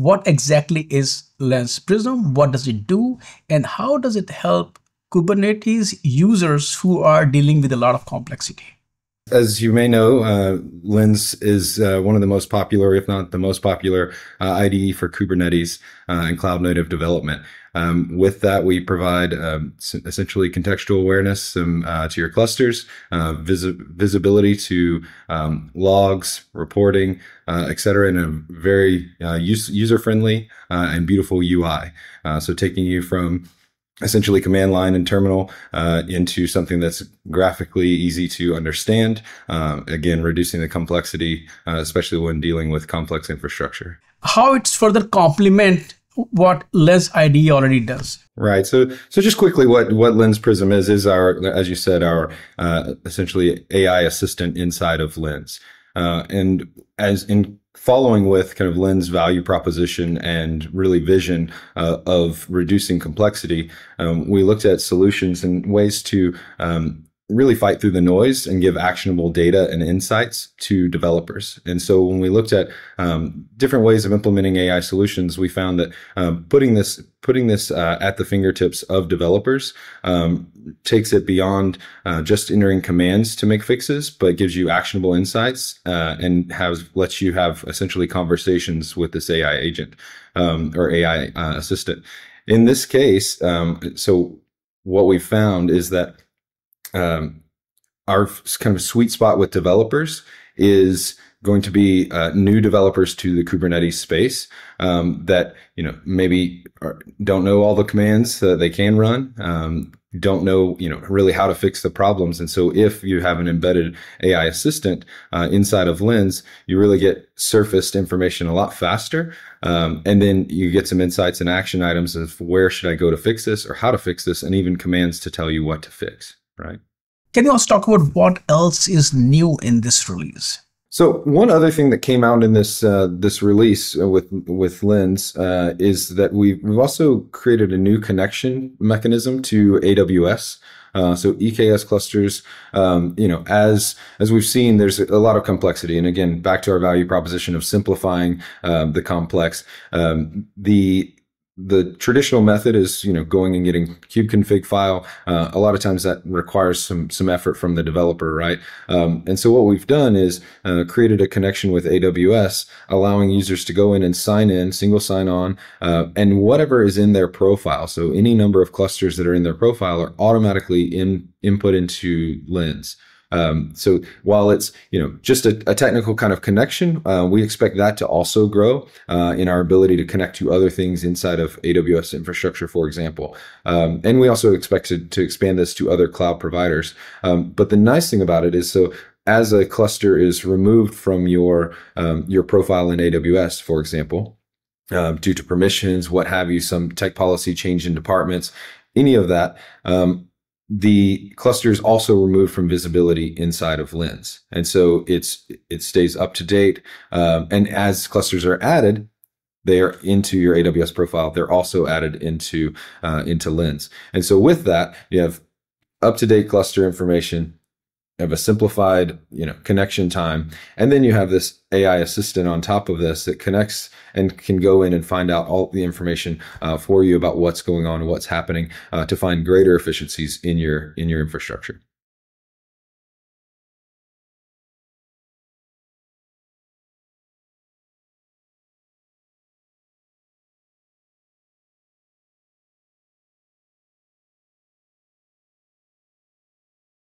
what exactly is Lens Prism? What does it do? And how does it help Kubernetes users who are dealing with a lot of complexity? As you may know, uh, Lens is uh, one of the most popular, if not the most popular, uh, IDE for Kubernetes uh, and cloud native development. Um, with that, we provide um, essentially contextual awareness um, uh, to your clusters, uh, visi- visibility to um, logs, reporting, et cetera, in a very user friendly and beautiful UI. so taking you from essentially command line and terminal uh, into something that's graphically easy to understand. Uh, again, reducing the complexity, uh, especially when dealing with complex infrastructure. How it's further complement what Lens IDE already does. Right. So, so just quickly, what what Lens Prism is is our, as you said, our uh, essentially AI assistant inside of Lens. Uh, and as in following with kind of Lens value proposition and really vision uh, of reducing complexity, um, we looked at solutions and ways to um, really fight through the noise and give actionable data and insights to developers. And so when we looked at um, different ways of implementing AI solutions, we found that um, putting this putting this uh, at the fingertips of developers um, takes it beyond uh, just entering commands to make fixes, but gives you actionable insights uh, and has lets you have essentially conversations with this AI agent um, or AI uh, assistant. In this case, um, so what we found is that um, our kind of sweet spot with developers is going to be uh, new developers to the Kubernetes space um, that you know maybe are, don't know all the commands that they can run, um, don't know you know really how to fix the problems, and so if you have an embedded AI assistant uh, inside of Lens, you really get surfaced information a lot faster, um, and then you get some insights and action items of where should I go to fix this or how to fix this, and even commands to tell you what to fix. Right. Can you also talk about what else is new in this release? So one other thing that came out in this uh, this release with with Lens uh, is that we've we've also created a new connection mechanism to AWS. Uh, so EKS clusters, um, you know, as as we've seen, there's a lot of complexity, and again, back to our value proposition of simplifying um, the complex. Um, the the traditional method is you know going and getting kubeconfig file. Uh, a lot of times that requires some some effort from the developer right? Um, and so what we've done is uh, created a connection with aws allowing users to go in and sign in single sign on uh, and whatever is in their profile. So any number of clusters that are in their profile are automatically in input into lens um, so while it's you know just a, a technical kind of connection, uh, we expect that to also grow uh, in our ability to connect to other things inside of AWS infrastructure, for example. Um, and we also expect to, to, expand this to other cloud providers. Um, but the nice thing about it is so as a cluster is removed from your um, your profile in AWS, for example, uh, due to permissions, what have you, some tech policy change in departments, any of that, um, the cluster is also removed from visibility inside of Lens. And so it's, it stays up to date. Um, and as clusters are added, they are into your AWS profile. They're also added into, uh, into Lens. And so with that, you have up to date cluster information have a simplified, you know, connection time. And then you have this AI assistant on top of this that connects and can go in and find out all the information uh, for you about what's going on what's happening uh, to find greater efficiencies in your in your infrastructure.